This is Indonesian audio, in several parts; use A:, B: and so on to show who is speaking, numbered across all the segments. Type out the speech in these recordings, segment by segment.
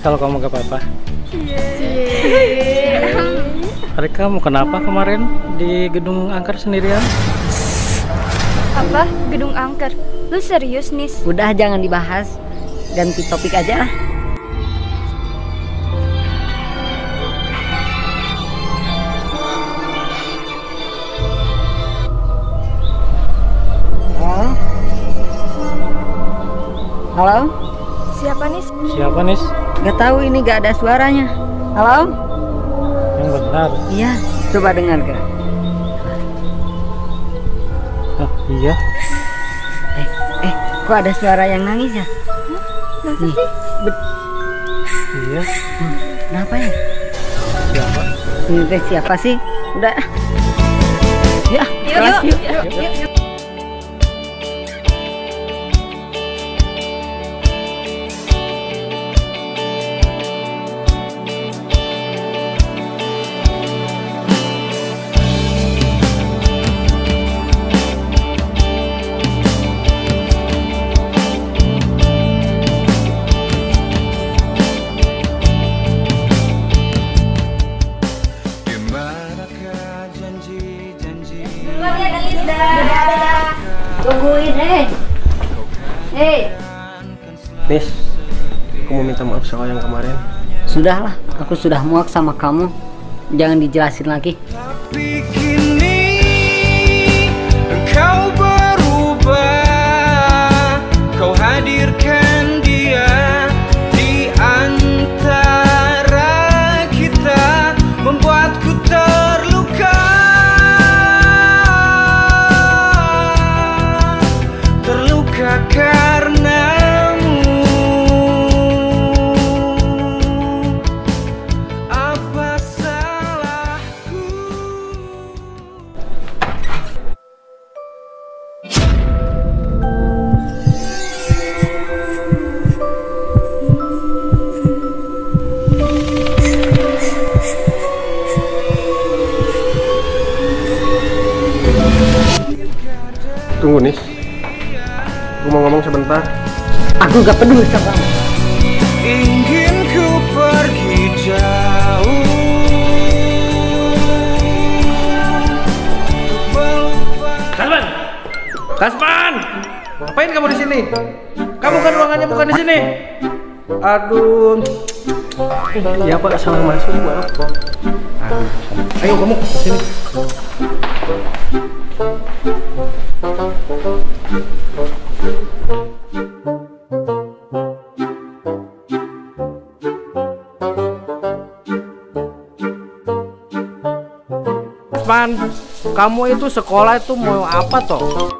A: kalau kamu gak apa-apa. Hari kamu kenapa kemarin di gedung angker sendirian?
B: Apa? Gedung angker. Lu serius, Nis?
C: Udah jangan dibahas. Ganti topik aja lah. Halo? Halo?
B: Siapa, Nis?
A: Siapa Nis?
C: Gak tahu ini gak ada suaranya. Halo?
A: Yang benar.
C: Iya, coba dengarkan.
A: Oh, iya.
C: Eh, eh, kok ada suara yang nangis ya? Nih, bet-
A: Iya.
C: kenapa ya?
A: Siapa?
C: Ini siapa sih? Udah. Ya, kelas yuk. Tungguin, sudahlah, aku sudah muak sama kamu. Jangan dijelasin lagi.
D: Aku
C: gak peduli sama kamu.
E: Ingin ku pergi jauh
D: Kasman, Kasman, ngapain kamu di sini? Kamu kan ruangannya bukan di sini. Aduh. Ya Pak, salah masuk. Aduh. Ayo kamu sini. Kamu itu sekolah itu mau apa toh?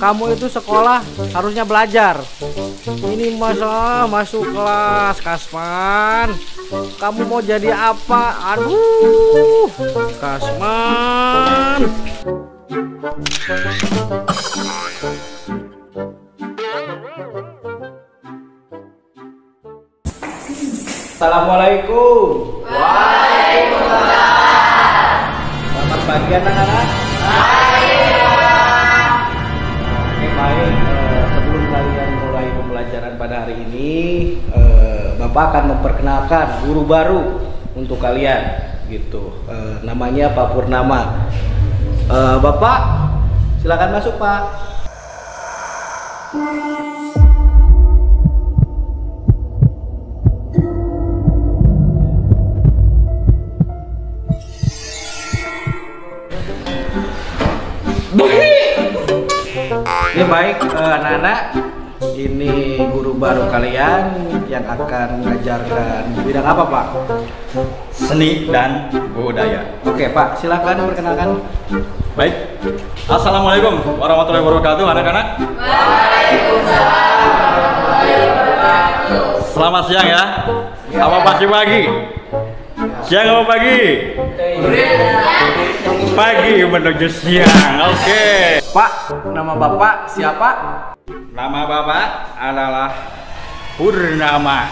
D: Kamu itu sekolah harusnya belajar. Ini masa masuk kelas, Kasman. Kamu mau jadi apa? Aduh, Kasman. Assalamualaikum. Selamat pagi anak-anak. Oke baik, eh, sebelum kalian mulai pembelajaran pada hari ini, eh, Bapak akan memperkenalkan guru baru untuk kalian, gitu. Eh, namanya Pak Purnama. Bapak, silakan masuk Pak. Ini baik eh, anak-anak. Ini guru baru kalian yang akan mengajarkan bidang apa Pak?
F: seni dan budaya.
D: Oke Pak, silakan perkenalkan.
F: Baik. Assalamualaikum warahmatullahi wabarakatuh anak-anak. Selamat siang ya. Apa pagi pagi? Siang apa pagi? Pagi menuju siang. Oke.
D: Pak, nama Bapak siapa?
F: Nama Bapak adalah Purnama.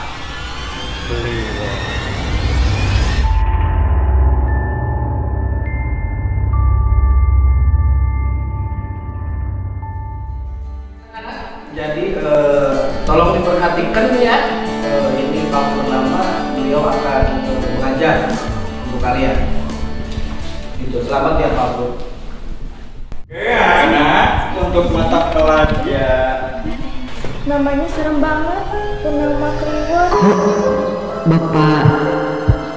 F: Beliau.
D: Jadi eh, tolong diperhatikan ya. Selamat ya Pak Pur.
F: Oke, anak untuk mata pelajaran.
G: Namanya serem banget. Purnama Kliwon.
H: Bapak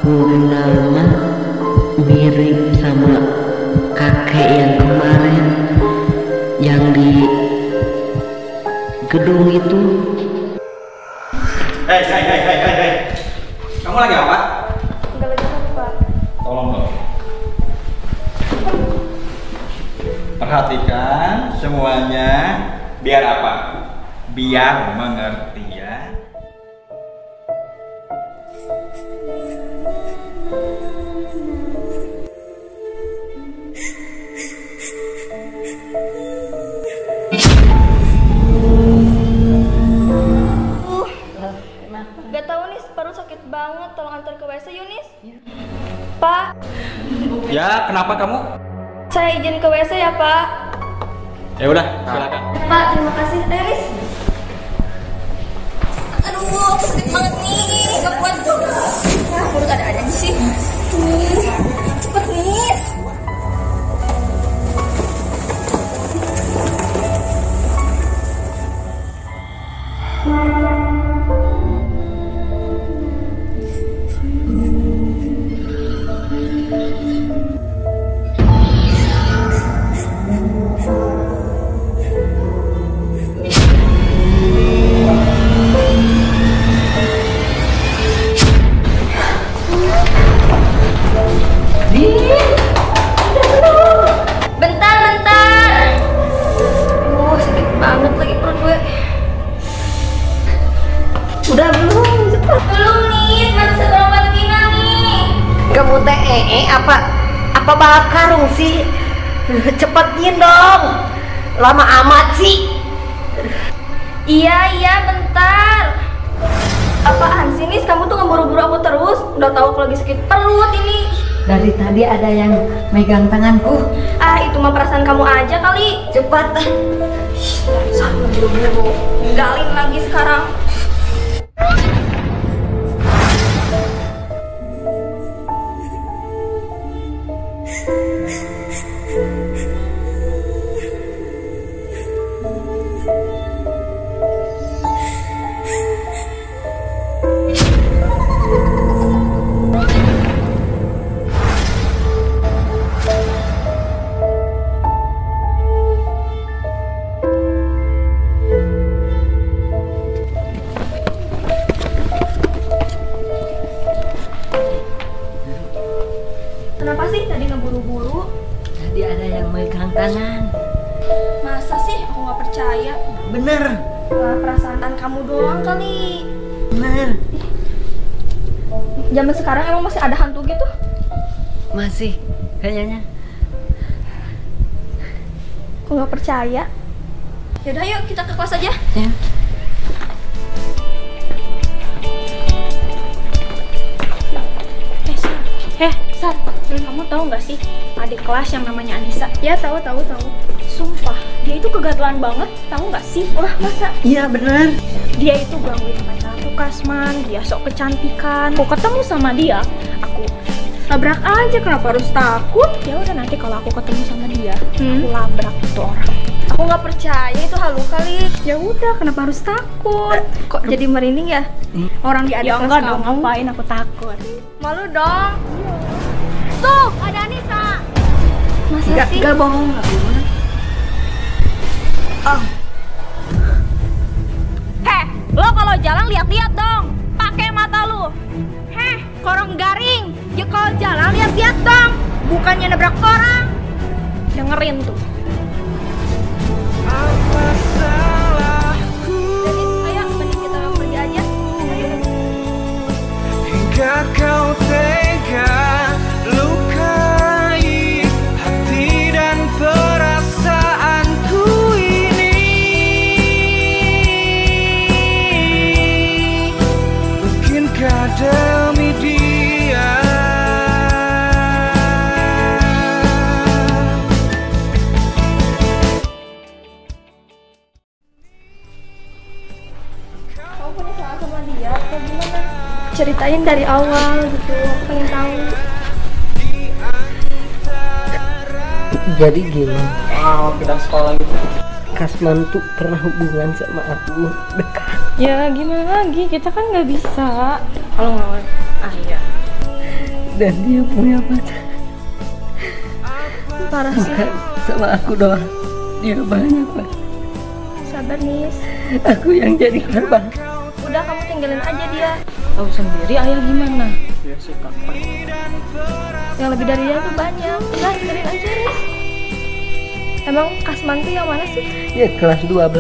H: Purnama mirip sama kakek yang kemarin yang di gedung itu.
F: Hei, hei, hei, hei, hei. Kamu lagi apa? Perhatikan semuanya biar apa? Biar mengerti ya.
G: Gak tahu nih, perut sakit banget. Tolong antar ke WC Yunis. Pak,
F: Ya, kenapa kamu?
G: Saya izin ke WC ya Pak.
F: Ya udah, silakan.
G: Pak, terima kasih. Ayo Nis. Aduh, aku sakit banget nih. Gak kuat juga. Nah, perut ada ada sih. Nis, cepet Nis. Bentar,
H: Lama amat sih.
G: Iya, iya, bentar. Apaan sih, Nis? Kamu tuh ngeburu-buru aku terus. Udah tahu aku lagi sakit perut ini.
H: Dari tadi ada yang megang tanganku.
G: Ah, itu mah perasaan kamu aja kali.
H: Cepat.
G: Sama buru-buru. Ninggalin lagi sekarang. Masih
H: kayaknya.
G: Aku nggak percaya. Yaudah yuk kita ke kelas aja.
H: Ya.
I: Eh, Sar. Eh. Kamu tahu nggak sih adik kelas yang namanya Anissa?
G: Ya tahu tahu tahu.
I: Sumpah, dia itu kegatelan banget. Tahu nggak sih? Wah, masa?
H: Iya bener.
I: Dia itu gangguin pacar aku kasman. Dia sok kecantikan. Aku ketemu sama dia, aku labrak aja. Kenapa harus takut? Ya udah nanti kalau aku ketemu sama dia, aku labrak itu orang.
G: Aku nggak percaya itu halu kali.
I: Ya udah, kenapa harus takut?
G: Kok jadi merinding ya? Orang di adik
I: Ya enggak dong, ngapain aku takut?
G: Malu dong. Tuh ada Anissa. Masa
H: Gak,
G: sih?
H: gak bohong, gak bohong.
I: Heh, lo kalau jalan lihat-lihat dong. Pakai mata lu. Heh, korong garing. Kalau jalan lihat-lihat dong. Bukannya nabrak orang. Dengerin tuh.
C: Apa salahku
G: ayo mending kita pergi aja. Ayo.
C: Hingga kau
G: atau gimana? Ceritain dari awal gitu, aku pengen tahu.
J: Jadi gini,
A: Wow, pindah sekolah gitu.
J: Kasman tuh pernah hubungan sama aku dekat.
K: Ya gimana lagi, kita kan nggak bisa. Kalau nggak ah iya.
J: Dan dia punya pacar
G: Parah sih.
J: bukan sama aku doang. Dia banyak banget.
G: Sabar Nis.
J: Aku yang jadi korban.
G: Tinggalin aja dia.
K: Tahu sendiri ayah gimana?
A: Ya sih kakak.
G: Yang lebih dari dia tuh banyak. Udah tinggalin aja Nis. Emang Kasman tuh yang mana sih?
J: Ya kelas 12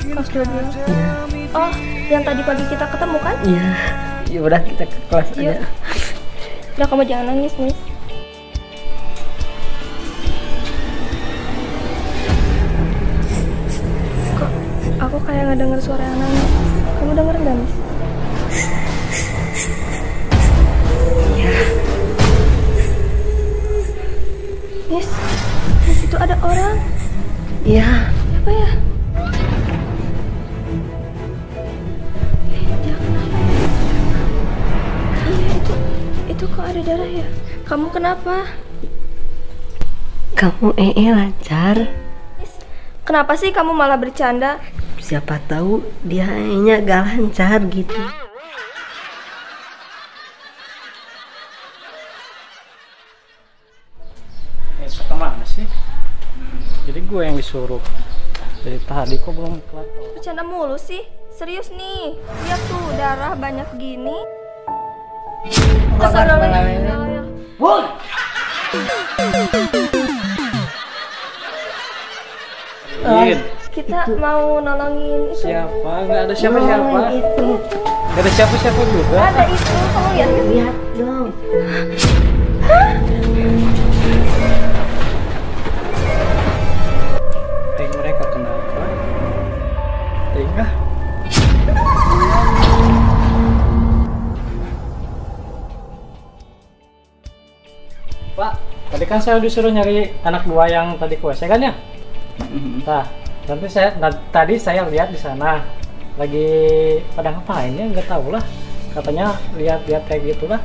G: Kelas 12.
J: Iya,
G: Oh, yang tadi pagi kita ketemu kan?
J: iya. Ya udah kita ke kelas
G: Yuk.
J: aja.
G: Udah kamu jangan nangis. Kok aku kayak nggak denger suara yang kamu
J: ee lancar.
G: Kenapa sih kamu malah bercanda?
J: Siapa tahu dia ee-nya gak lancar gitu.
A: Ke mana sih? Jadi gue yang disuruh. Dari tadi kok belum kelar.
G: Bercanda mulu sih? Serius nih, lihat tuh darah banyak gini. Astagfirullahaladzim.
A: Yin,
G: Kita mau nolongin itu.
A: siapa? Nggak ada siapa-siapa.
J: itu.
A: Nggak ada siapa-siapa juga.
G: Ada itu, kamu lihat kan?
J: Lihat dong.
A: Eh, mereka kenapa? Tengah. Pak, tadi kan saya disuruh nyari anak buah yang tadi WC kan ya? Nah, nanti saya nah, tadi saya lihat di sana lagi pada ngapain ya nggak tahu lah. Katanya lihat-lihat kayak gitulah.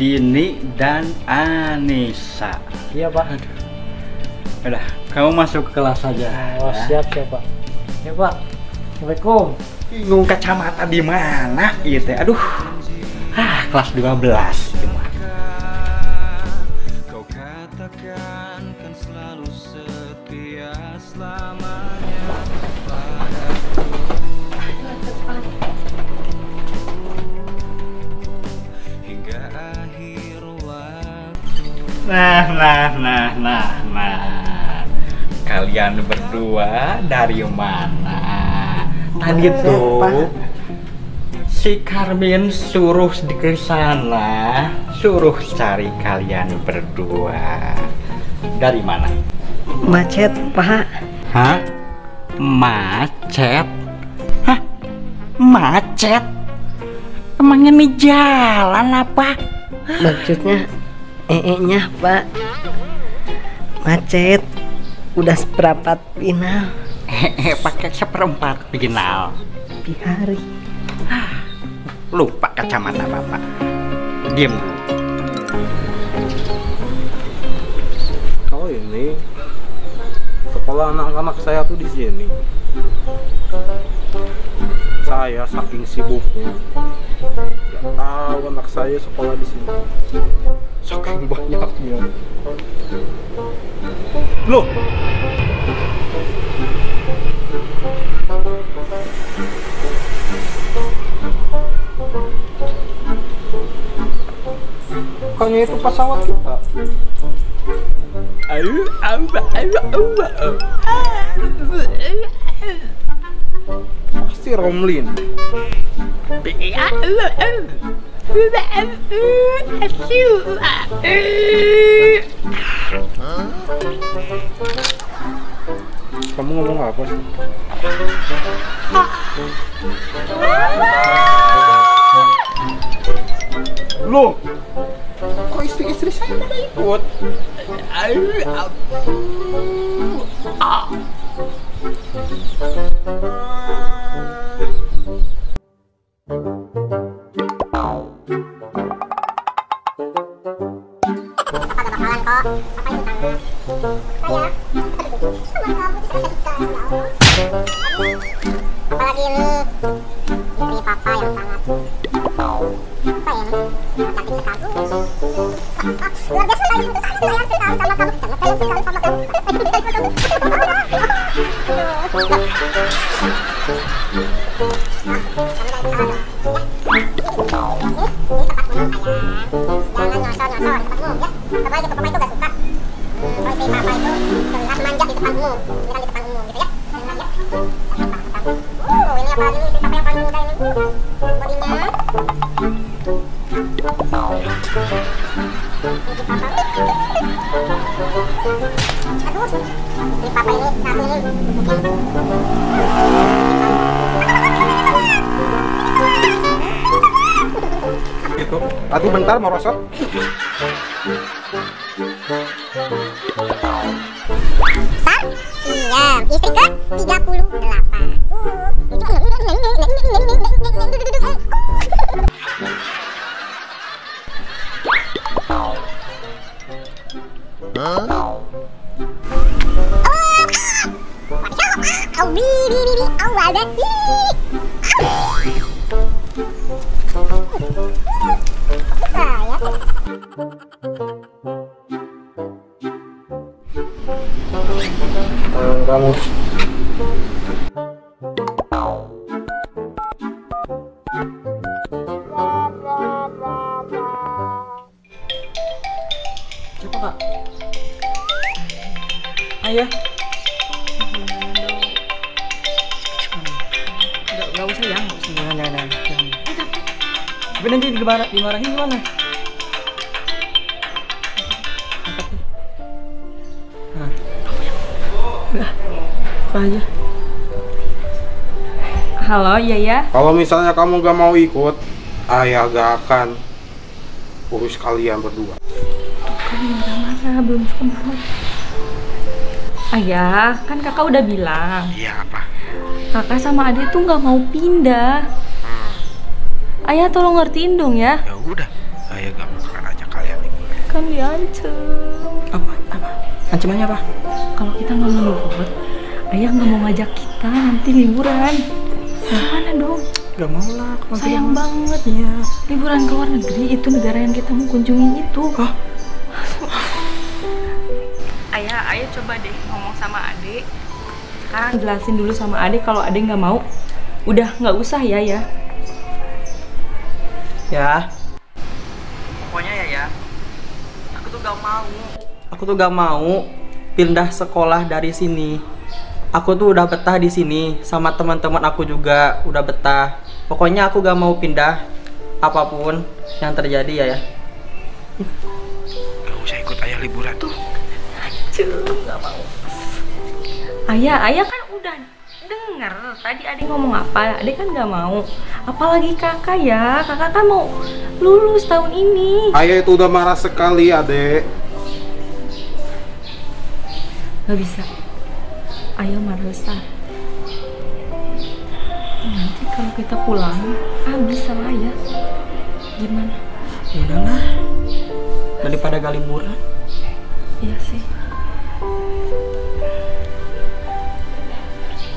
F: Dini dan Anissa.
A: Iya pak.
F: Udah, kamu masuk ke kelas saja.
A: Oh
F: ya.
A: siap siap pak. Ya pak. Assalamualaikum.
F: Bingung kacamata di mana gitu. Aduh. Ah, kelas 12 cuma. Nah, nah, nah, nah, nah. Kalian berdua dari mana? Tadi
J: Siapa?
F: tuh si Karmin suruh di ke sana, suruh cari kalian berdua. Dari mana?
J: Macet, Pak.
F: Hah? Macet? Hah? Macet? Emangnya nih jalan apa?
J: Maksudnya ee-nya, Pak. Macet. Udah seperempat final
F: Hehe, pakai seperempat final.
J: di hari.
F: Lupa kacamata bapak. Diam dulu.
L: Kalau ini sekolah anak-anak saya tuh di sini. Saya saking sibuknya nggak tahu anak saya sekolah di sini. Saking banyaknya. Loh, bukannya itu pesawat kita. Pasti Romlin. Kamu ngomong apa sih? Loh, kok istri-istri saya pada ikut? Ah. Tangan kamu.
M: Siapa kak? Ayah. Gak, gak usah ya, gak usah. Jangan, jangan, jangan. Tapi nanti dimarah, dimarahin gimana? Buka aja.
K: Halo, iya ya.
L: Kalau misalnya kamu gak mau ikut, ayah gak akan urus kalian berdua.
K: Marah, belum sempat. Ayah, kan kakak udah bilang.
M: Iya apa?
K: Kakak sama adik tuh nggak mau pindah. Ayah tolong ngertiin dong ya.
M: Ya udah, ayah gak bakalan ajak kalian ikut.
K: Kan diancem.
M: Apa? Apa? Ancamannya apa?
K: Kalau kita nggak mau ngajak kita nanti liburan. Gimana dong?
M: Gak mau lah. kalau
K: Sayang
M: gitu.
K: banget.
M: Iya.
K: Liburan ke luar negeri itu negara yang kita mau kunjungin itu.
M: Hah?
K: ayah, ayah coba deh ngomong sama adik. Sekarang jelasin dulu sama adik kalau adik nggak mau. Udah nggak usah ya ya.
M: Ya. Pokoknya ya ya. Aku tuh gak mau. Aku tuh gak mau pindah sekolah dari sini. Aku tuh udah betah di sini sama teman-teman aku juga udah betah. Pokoknya aku gak mau pindah apa pun yang terjadi ya ya. Gak usah ikut ayah liburan tuh.
K: nggak mau. Ayah, ayah kan udah denger tadi adik ngomong apa, adik kan nggak mau. Apalagi kakak ya, kakak kan mau lulus tahun ini.
L: Ayah itu udah marah sekali, adek.
K: Gak bisa. Ayah marah besar. Nanti kalau kita pulang, habis sama ayah. Gimana?
M: Ya udahlah. Daripada gak liburan.
K: Iya sih.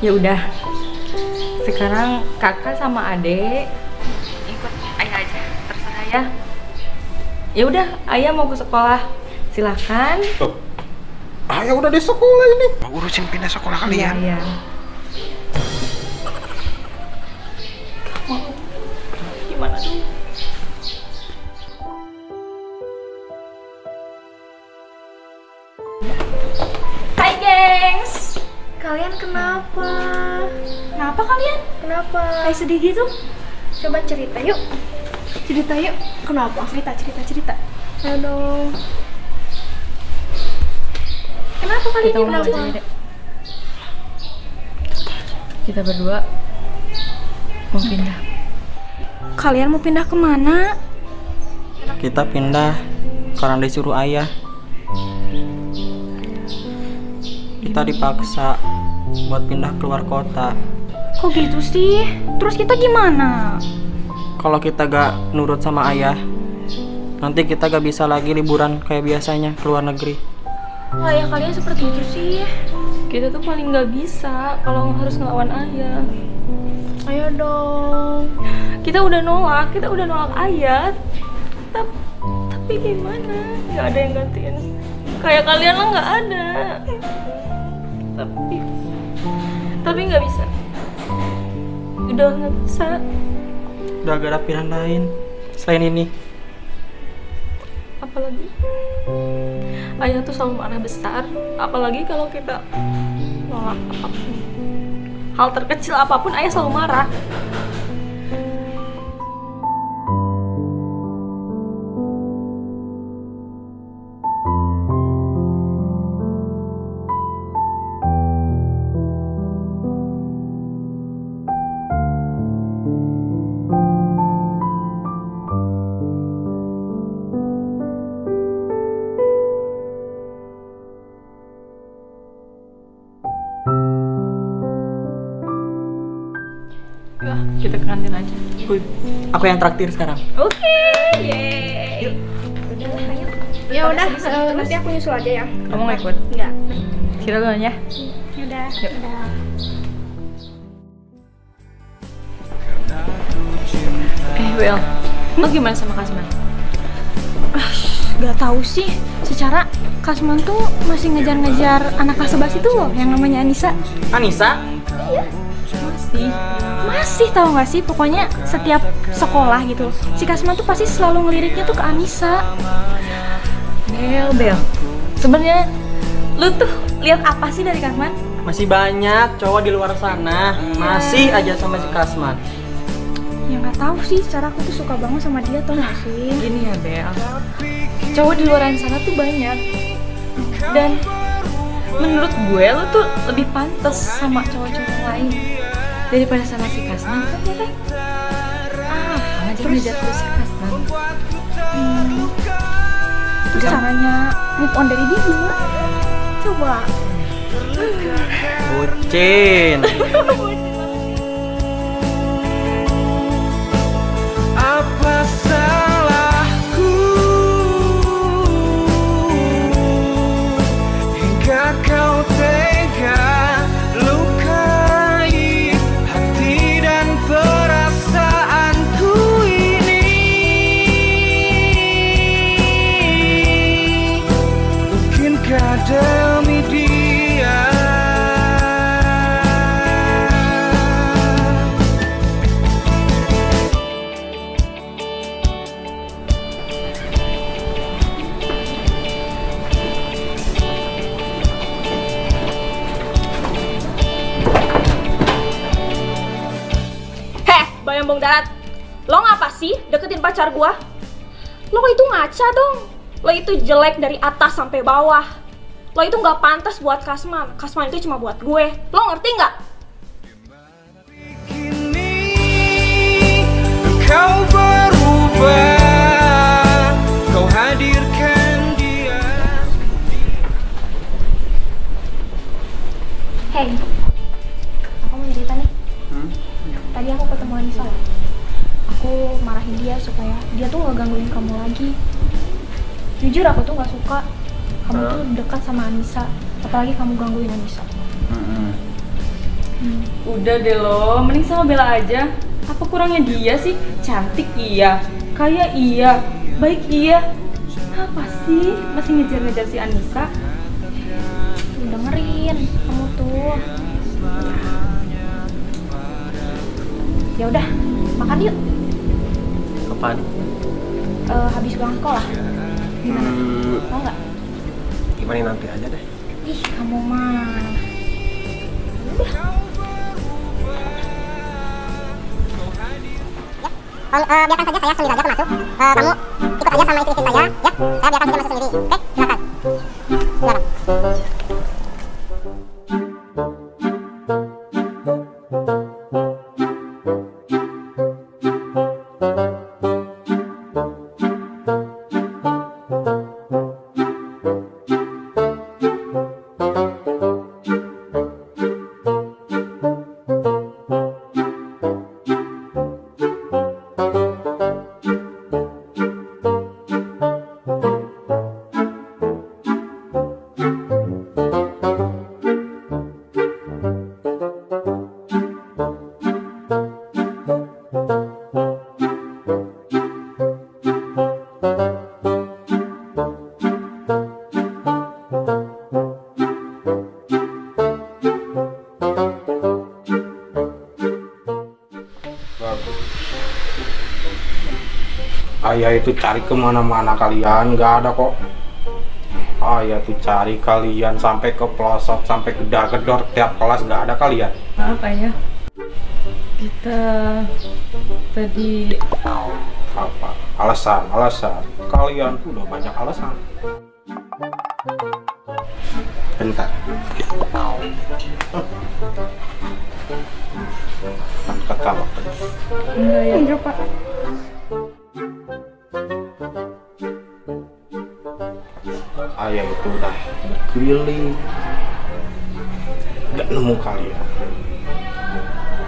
K: Ya udah. Sekarang kakak sama adek ikut ayah aja, terserah ya. Ya udah, ayah mau ke sekolah. Silahkan.
L: Tuh. Ayah udah di sekolah ini.
M: Mau urusin pindah sekolah
K: Iya,
M: kalian.
K: iya. Mau. Gimana dong? Hai gengs Kalian kenapa? Kenapa kalian? Kenapa? Kayak sedih gitu? Coba cerita yuk Cerita yuk Kenapa? Cerita, cerita, cerita Ayo dong Kenapa kalian
I: Kita
K: ini kenapa?
I: aja, Dek. Kita berdua mau pindah.
K: Kalian mau pindah ke mana?
M: Kita pindah karena disuruh ayah. Kita dipaksa buat pindah keluar kota.
K: Kok gitu sih? Terus kita gimana?
M: Kalau kita gak nurut sama ayah, nanti kita gak bisa lagi liburan kayak biasanya ke luar negeri.
K: Ayah kalian seperti itu sih.
I: Kita tuh paling nggak bisa kalau harus ngelawan ayah.
K: Ayo dong.
I: Kita udah nolak, kita udah nolak ayah. Tapi,
K: Tapi gimana? Gak ada yang gantiin. Kayak kalian lah nggak ada. Tapi tapi nggak bisa. Udah nggak bisa.
M: Udah gak ada pilihan lain selain ini.
K: Apalagi ayah tuh selalu marah besar. Apalagi kalau kita nolak apa pun. Hal terkecil apa pun ayah selalu marah.
M: Aku yang traktir sekarang.
K: Oke, yeay.
I: Ya udah, eh, nanti aku nyusul aja ya.
K: Kamu nggak ikut?
I: Enggak.
K: Kita duluan ya.
I: Udah.
K: Yuk.
I: Udah.
K: Eh, Will, lo gimana sama Kasman? Ah, gak tahu sih. Secara Kasman tuh masih ngejar-ngejar anak kelas 11 itu loh, yang namanya Anissa.
M: Anissa?
K: Masih. Masih tahu nggak sih? Pokoknya setiap sekolah gitu, si Kasman tuh pasti selalu ngeliriknya tuh ke Anissa. Bel, Bel. Sebenarnya lu tuh lihat apa sih dari Kasman?
M: Masih banyak cowok di luar sana masih aja sama si Kasman.
K: Ya nggak tahu sih, secara aku tuh suka banget sama dia tau gak sih? Gini ya Bel, cowok di luar sana tuh banyak dan menurut gue lu tuh lebih pantas sama cowok-cowok lain daripada sama si Kasman kan ya kan? Ah, ngajar-ngajar terus si Kasman. Hmm. Terus caranya move on dari dia gimana? Coba.
M: Bucin.
C: Apa salahku hingga kau
K: Heh, bayang bong darat. Lo ngapa sih deketin pacar gua? Lo itu ngaca dong. Lo itu jelek dari atas sampai bawah. Lo itu nggak pantas buat Kasman. Kasman itu cuma buat gue. Lo ngerti nggak?
C: Kau dia
I: supaya dia tuh nggak gangguin kamu lagi. Jujur aku tuh nggak suka kamu tuh dekat sama Anissa, apalagi kamu gangguin Anissa.
K: Udah deh lo, mending sama Bella aja. Apa kurangnya dia sih? Cantik iya, kaya iya, baik iya. Apa sih? Masih ngejar-ngejar si Anissa?
I: Dengerin kamu tuh. Ya udah, makan yuk.
M: Kapan?
I: Eh, habis pulang sekolah. Gimana?
N: Hmm,
I: Mau nggak?
N: gimana nanti aja deh.
I: Ih, kamu mah.
O: Om, eh, biarkan saja saya sendiri aja masuk. Eh, kamu ikut aja sama istri-istri saya, ya. Saya biarkan saja masuk sendiri. Oke, silakan. Silakan.
L: Itu cari ke mana-mana kalian, nggak ada kok. Ayah tuh cari kalian sampai ke pelosok, sampai ke gedor tiap kelas nggak ada kalian.
K: Maaf ayah. Kita tadi
L: Apa? Alasan, alasan. Kalian tuh udah banyak alasan. Bentar. Ketawa.
K: enggak ya. Enggak pak.
L: Berkeliling nggak nemu kalian.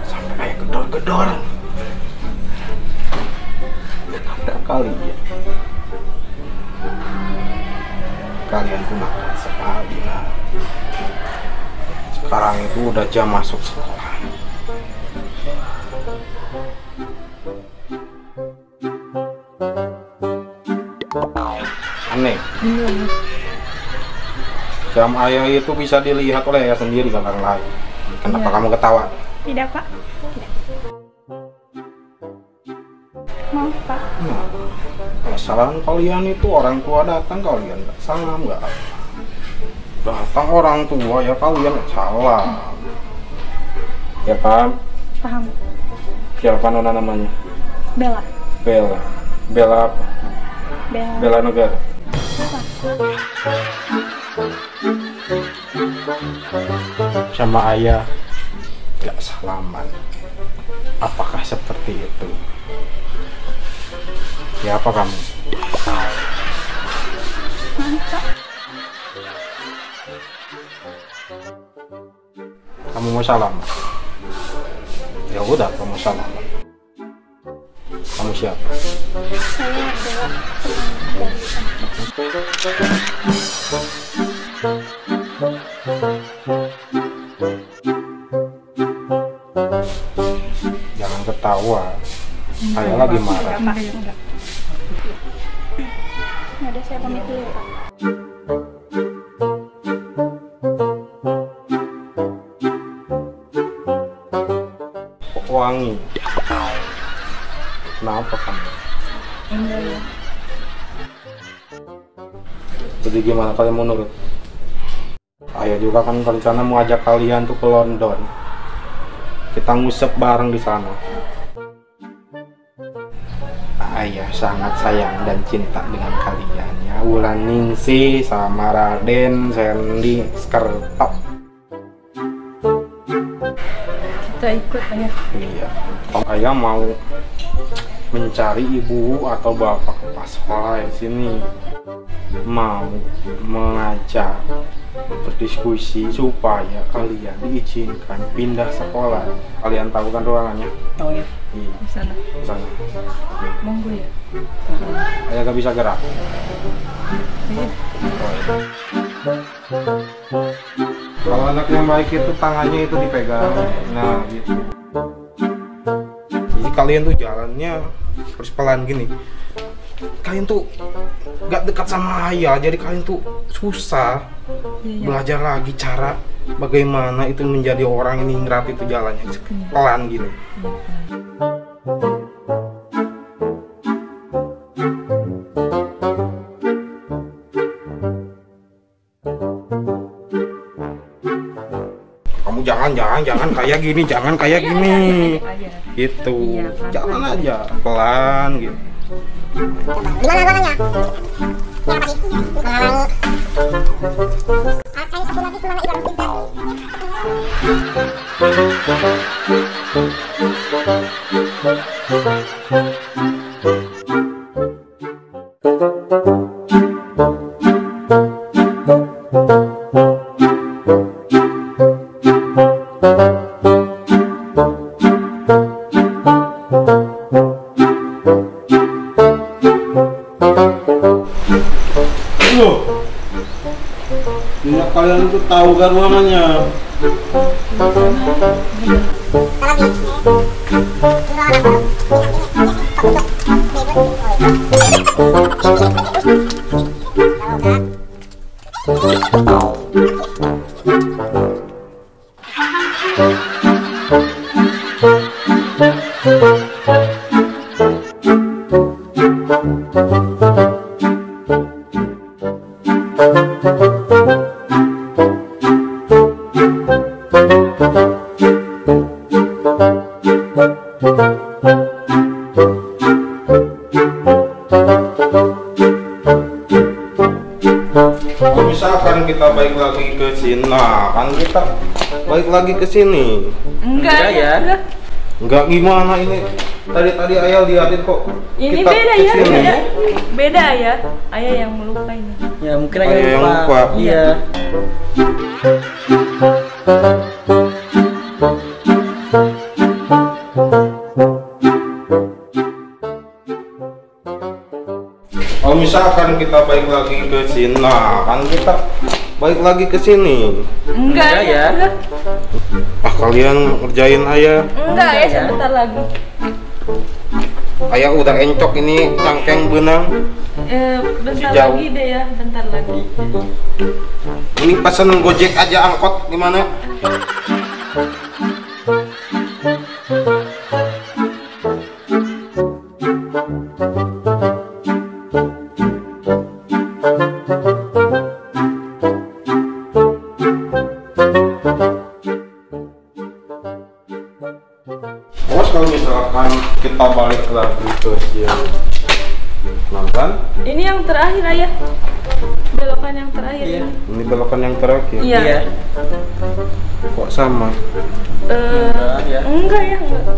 L: Sampai ayah gedor-gedor. Ada kalian. Kalian tuh makan sekali lah. Sekarang itu udah jam masuk sekolah. Aneh jam ayah itu bisa dilihat oleh ayah sendiri gak orang lain kenapa
G: Iya.
L: kamu ketawa
G: Tidak, Pak. Tidak. Maaf, Pak.
L: Nah, kesalahan kalian itu orang tua datang kalian nggak salam nggak apa. Datang orang tua ya kalian salah. Ya paham?
G: Paham.
L: Siapa nona namanya?
G: Bella.
L: Bella. Bella apa?
G: Bella.
L: Bella negara. Sama ayah nggak salaman. Apakah seperti itu? Siapa kamu? Kamu mau salam? Ya udah, kamu salam. Kamu siapa?
G: Saya Bella.
L: Saya lagi marah.
G: Enggak, Pak. Enggak. Ya udah, saya pamit dulu, Pak.
L: Kok wangi? Kenapa kamu?
K: Enggak ya.
L: Jadi gimana kalian mau nurut? Ayah juga kan rencana mau ajak kalian tuh ke London. Kita ngusep bareng di sana. Ayah sangat sayang dan cinta dengan kalian ya. Wulan Ningsi sama Raden, Sandy, Skertok.
K: Kita ikut ayah.
L: Iya. Kalau ayah mau mencari ibu atau bapak pas sekolah di sini mau mengajak berdiskusi supaya kalian diizinkan pindah sekolah. Kalian tahu kan ruangannya?
K: Tahu ya.
L: Iya,
K: Di sana.
L: di sana.
K: Monggo ya.
L: Ayah gak bisa gerak.
K: Iya.
L: Kalau anak yang baik itu tangannya itu dipegang. Nah, gitu. Jadi kalian tuh jalannya harus pelan gini. Kalian tuh gak dekat sama ayah, jadi kalian tuh susah
K: Iya.
L: belajar lagi cara bagaimana itu menjadi orang ini ngerat itu jalannya pelan gini. Kamu jangan jangan jangan kayak gini, jangan kayak gini. Gitu.
K: Iya,
L: Jangan aja pelan gitu.
O: Di mana ruangannya? Yang
L: Loh. Enggak kalian tuh tahu kan ruangannya? Ke sini. Nah, kan kita balik lagi ke sini.
K: Enggak,
M: Enggak ya.
K: Enggak.
L: Enggak gimana ini? Tadi tadi ayah liatin kok.
K: Ini
L: kita
K: beda ya, beda. Beda ya. Ayah yang melukai ini.
M: Ya mungkin
L: Ayah
M: aja
L: yang
M: lupa.
L: lupa.
M: Iya.
L: Kalau misalkan kita balik lagi ke sini, nah, kan kita balik lagi ke sini.
K: Enggak,
M: Enggak ya.
K: Enggak,
L: Ah kalian ngerjain ayah.
K: enggak ya
M: ya.
K: sebentar lagi.
L: Ayah udah encok ini cangkeng benang.
K: Eh, bentar
L: jauh.
K: lagi deh ya, bentar lagi.
L: Ini pesen gojek aja angkot gimana? Balik lagi ke. Nah kan?
K: Ini yang terakhir ayah. Belokan yang terakhir
M: Iya.
K: ini.
L: Ini belokan yang terakhir.
K: Iya.
M: Iya.
L: Kok sama?
K: Eh,
M: Enggak ya.
K: enggak ya, enggak.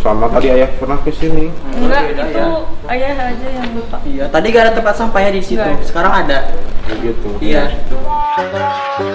L: Sama tadi ayah pernah ke sini.
K: Enggak,
M: beda
K: itu
M: ya.
K: ayah aja yang lupa.
M: Iya, tadi gak ada tempat sampahnya di situ.
K: Nggak ada.
M: Sekarang ada.
L: Begitu.
M: Iya.
L: Kalian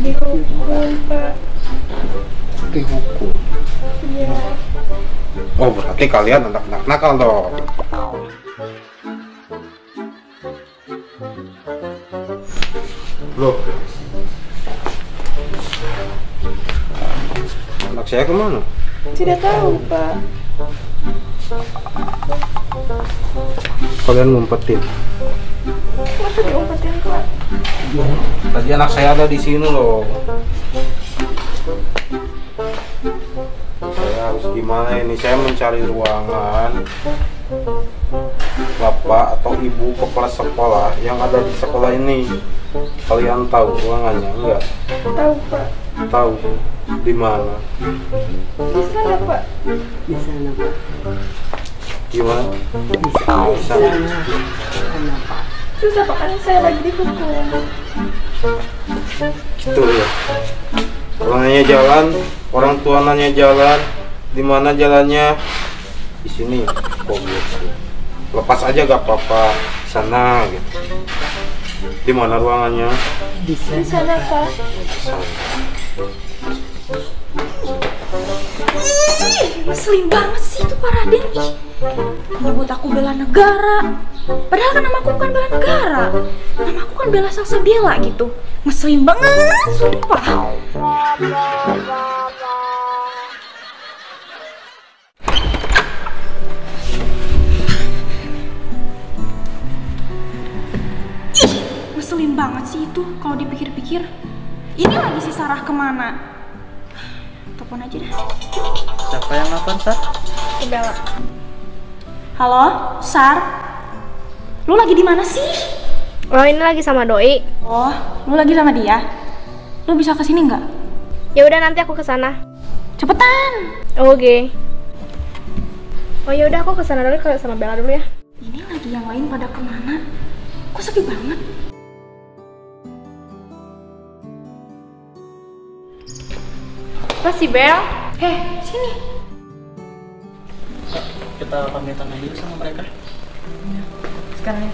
G: Dihukum, Pak.
L: Dihukum.
G: Iya.
L: Oh berarti kalian anak-anak nakal dong. Loh. Anak saya ke mana?
G: Tidak tahu, Pak.
L: Kalian ngumpetin.
G: Masa diumpetin, Pak?
L: Tadi anak saya ada di sini loh. Saya harus gimana ini? Saya mencari ruangan bapak atau ibu kepala sekolah yang ada di sekolah ini. Kalian tahu ruangannya enggak?
G: Tahu, Pak.
L: Tahu di mana?
G: Di sana, Pak.
P: Di sana, Pak.
L: Gimana?
P: Di sana.
G: Susah, Pak. Kan saya lagi dihukum.
L: Gitu ya. Kalau nanya jalan, orang tua nanya jalan, di mana jalannya? Di sini. Kok gitu? Lepas aja gak apa-apa. Sana gitu. Di mana ruangannya?
P: Di sana.
G: Pak.
I: Ih, ngeselin banget sih itu Pak Raden. Ih, nyebut aku bela negara. Padahal kan nama aku bukan bela negara. Nama aku kan bela salsabila gitu. Ngeselin banget, sumpah. Ih, ngeselin banget sih itu kalau dipikir-pikir. Ini lagi si Sarah ke mana? Telepon aja dah.
M: Siapa yang nelfon, Sar?
G: Si Bella.
I: Halo, Sar. Lu lagi di mana sih?
G: Oh, ini lagi sama Doi.
I: Oh, lu lagi sama dia? Lu bisa ke sini nggak?
G: Ya udah nanti aku ke sana.
I: Cepetan.
G: Oke. Oh ya udah aku ke sana dulu kalau sama Bella dulu ya.
I: Ini lagi yang lain pada ke mana? Kok sepi banget?
G: Apa sih Bel?
I: Heh, sini.
M: Kita pamitan aja sama mereka
K: menjelaskannya.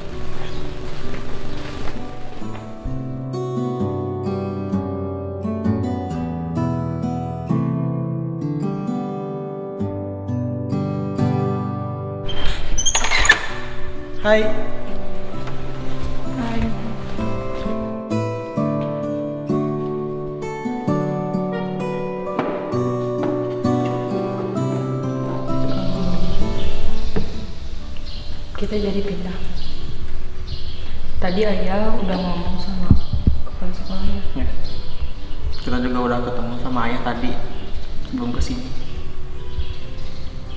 K: Hai.
M: Hai.
K: Kita jadi pindah. Tadi ayah udah ngomong sama kepala sekolahnya.
M: Ya. Kita juga udah ketemu sama ayah tadi sebelum ke sini.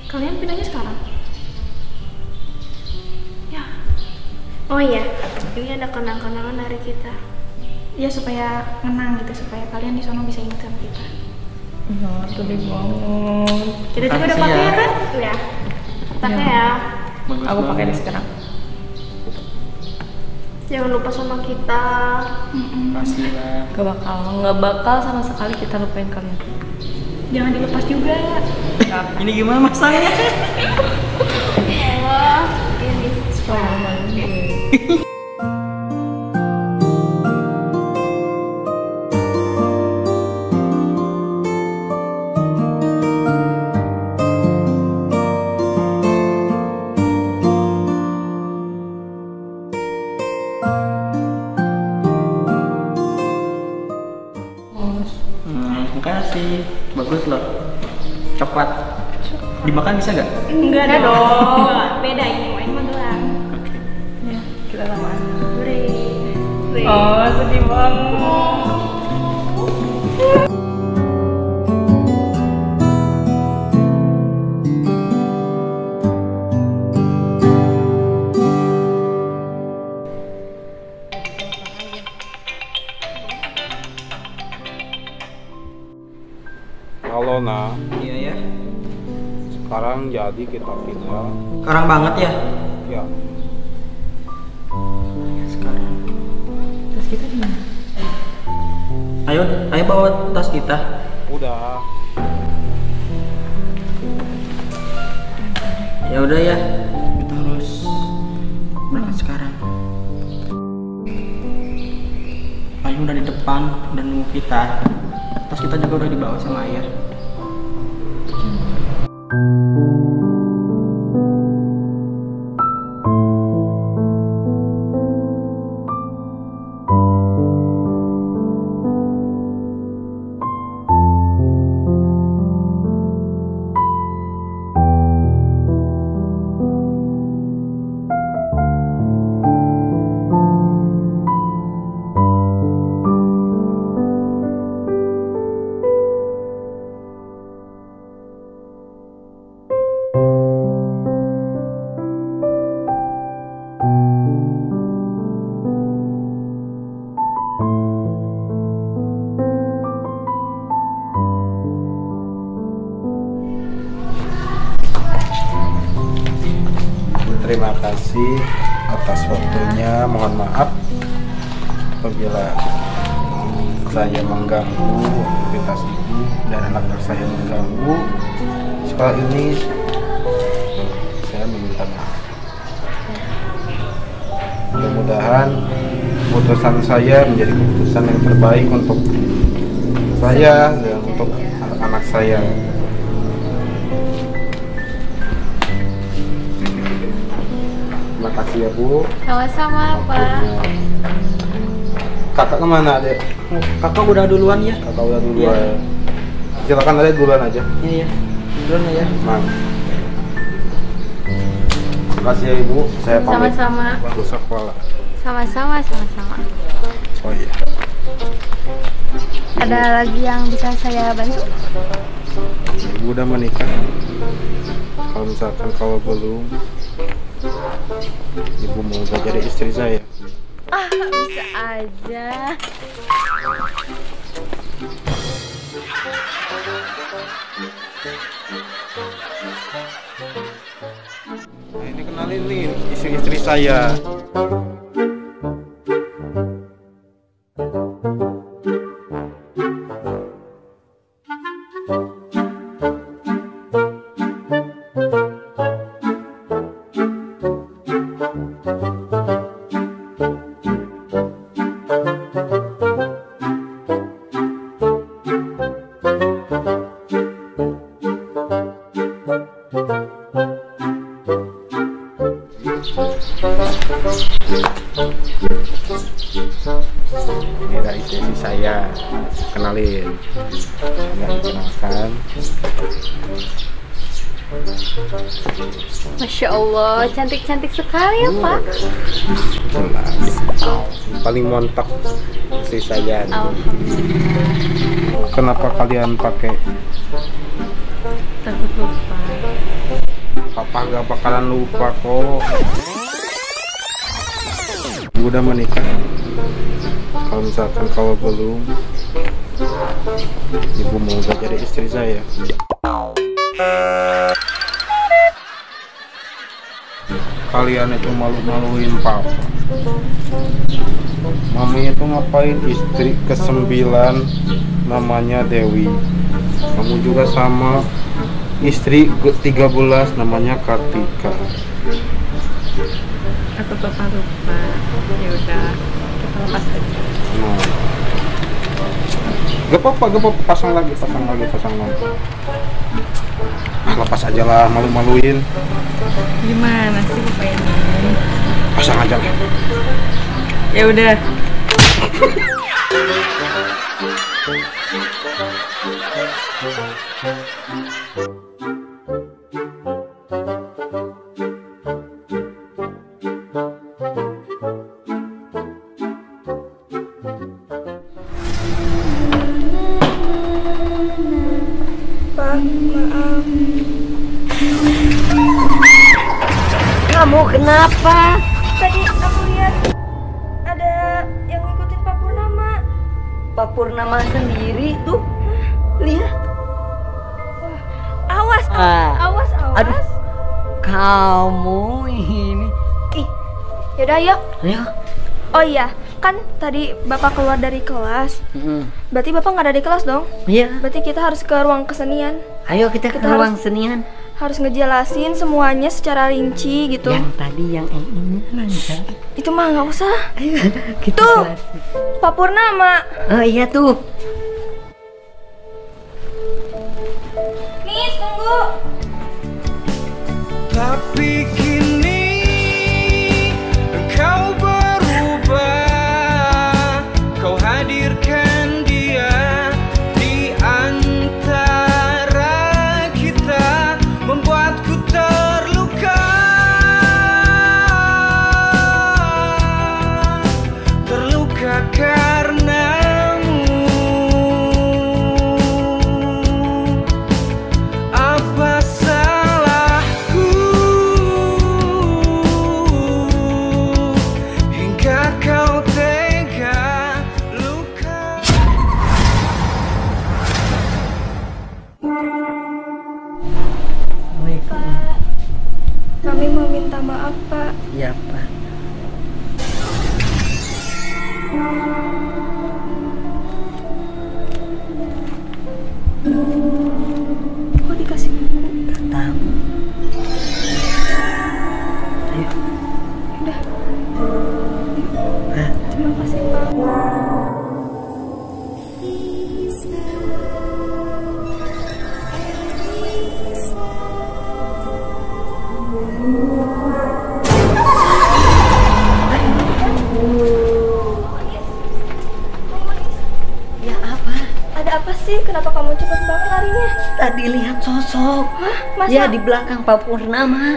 I: Kalian pindahnya sekarang? Ya.
Q: Oh iya, ini ada kenang-kenangan dari kita.
I: Ya supaya ngenang gitu, supaya kalian di sana bisa ingat sama kita.
K: Ya, sedih banget.
Q: Kita juga udah pakai
M: ya.
Q: kan? Udah. Pakai ya.
M: Bagus
K: Aku pakai di sekarang.
Q: Jangan lupa sama kita.
M: Pastilah.
K: Gak bakal, nggak bakal sama sekali kita lupain kalian.
I: Jangan dilepas juga.
M: Ini gimana masangnya?
Q: Allah, ini.
K: Spiderman
M: Dimakan bisa nggak?
Q: Enggak dong.
L: Udah
M: di depan dan nunggu kita. Tas kita juga udah dibawa sama ayah.
L: Saya menjadi keputusan yang terbaik untuk saya dan untuk anak-anak saya. Terima kasih ya Bu.
Q: Sama-sama, Pak.
L: Kakak ke mana adek?
M: Kakak udah duluan ya?
L: Kakak udah duluan.
M: Iya.
L: Silakan adek duluan aja.
M: Iya ya. Duluan ya.
L: Mang. Terima kasih ya Ibu. Saya pamit.
Q: Sama-sama.
L: Ke sekolah.
Q: Sama-sama, sama-sama.
L: Oh iya.
Q: Ada lagi yang bisa saya bantu?
L: Ibu udah menikah. Kalau misalkan kalau belum, Ibu mau gak jadi istri saya.
Q: Ah, bisa aja.
L: Nah ini kenalin nih istri-istri saya. Kenalin. Nggak dikenalkan.
R: Masya Allah, cantik-cantik sekali ya Pak.
L: Jelas. Paling montok istri saya. Kenapa kalian pakai
R: Takut lupa.
L: Papa gak bakalan lupa kok. Udah menikah. Kalau misalkan kalau belum, ibu mau gak jadi istri saya. Kalian itu malu-maluin papa. Mami itu ngapain istri kesembilan namanya Dewi. Kamu juga sama istri ke-13 namanya Kartika.
R: Takut Bapak lupa. Ya udah, kita lepas aja.
L: Nah. Gak apa-apa, gak apa-apa, pasang lagi, pasang lagi, pasang lagi. Ah, lepas aja lah, malu-maluin.
R: Gimana sih Bapak ini?
L: Pasang aja lah.
R: Ya udah.
G: Pak,
P: kenapa?
G: Tadi aku lihat ada yang ngikutin Pak Purnama.
P: Pak Purnama sendiri tuh. Lihat.
G: Awas,
P: Ah.
G: awas, awas.
P: Aduh. Kamu ini. Ih,
G: Yaudah, yuk.
P: ya.
G: Oh iya, kan tadi Bapak keluar dari kelas.
P: Mm,
G: Berarti Bapak nggak ada di kelas dong?
P: Iya.
G: Berarti kita harus ke ruang kesenian.
P: Ayo kita ke
G: Kita
P: ruang
G: harus-
P: senian.
G: Harus ngejelasin semuanya secara rinci gitu.
P: Yang tadi yang ini lancar.
G: Itu mah nggak usah.
P: Kita
G: Tuh,
P: jelasin.
G: Pak Purnama.
P: Oh iya tuh.
G: Nis, tunggu.
C: Tapi
G: Kenapa kamu cepat banget larinya?
P: Tadi lihat sosok.
G: Hah? Masa?
P: Ya di belakang Pak Purnama.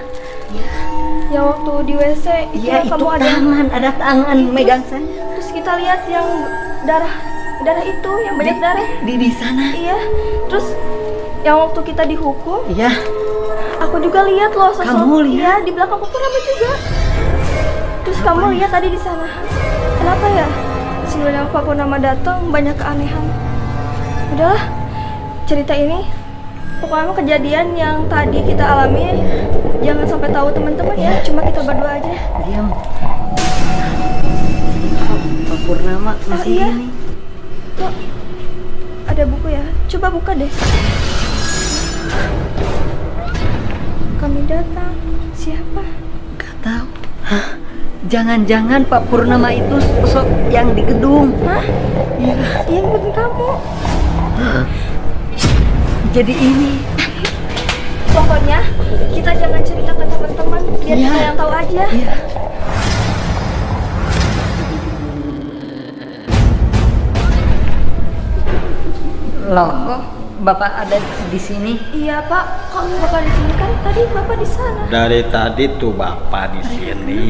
G: Yang waktu di WC itu yang
P: itu
G: kamu ada
P: tangan, ada tangan
G: Itu.
P: megang saya.
G: Terus kita lihat yang darah darah itu yang banyak darah.
P: Di di sana.
G: Iya. Terus yang waktu kita dihukum,
P: Iya.
G: aku juga lihat loh sosok.
P: Kamu lihat?
G: Iya, di belakang aku nama juga. Terus kamu lihat tadi di sana. Kenapa ya? Sebenarnya Pak Purnama datang banyak keanehan. Udahlah, cerita ini pokoknya kejadian yang tadi kita alami jangan sampai tahu teman-teman ya. Cuma kita berdua aja.
P: Diam. Pak Purnama masih
G: iya.
P: ini.
G: Kok ada buku ya? Coba buka deh. Kami datang. Siapa?
P: Gak tahu. Hah? Jangan-jangan Pak Purnama itu sosok yang di gedung.
G: Hah?
P: Iya.
G: Yang ngikutin kamu.
P: Jadi ini.
G: Pokoknya kita jangan cerita ke teman-teman biar
P: Iya.
G: kita yang tahu aja.
P: Iya. Loh, Bapak ada di sini?
S: Iya pak, kok bapak di sini kan tadi bapak di sana.
F: Dari tadi tuh bapak di sini.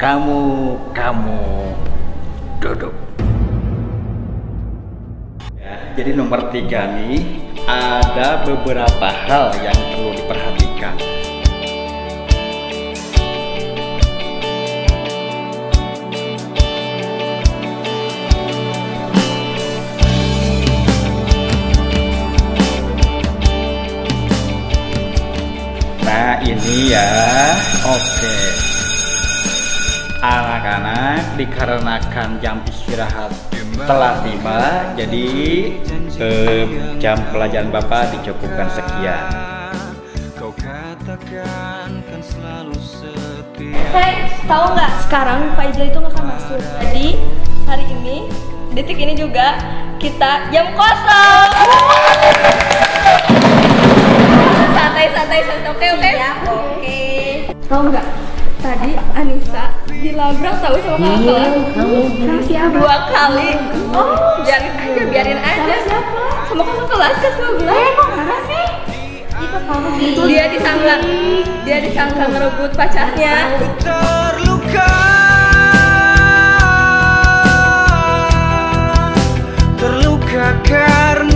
F: Kamu, kamu duduk. Jadi nomor tiga nih ada beberapa hal yang perlu diperhatikan. Nah ini ya, oke. Anak-anak dikarenakan jam istirahat telah tiba, jadi eh, jam pelajaran bapak dicukupkan sekian.
C: Kau katakan kan selalu setia
G: Hei, tahu nggak sekarang Pak Ijal itu nggak akan masuk. Jadi hari ini, detik ini juga kita jam kosong. santai, santai, santai. Oke, oke. oke. Tahu nggak? Tadi Anissa dilabrak tahu sama kakak kelas. Sama siapa? Dua kali. Oh, biarin aja, biarin aja. siapa? Sama kakak kelas ke 12. Eh, kok marah sih? Itu kamu Dia disangka, dia disangka ngerebut pacarnya.
C: terluka terluka karenamu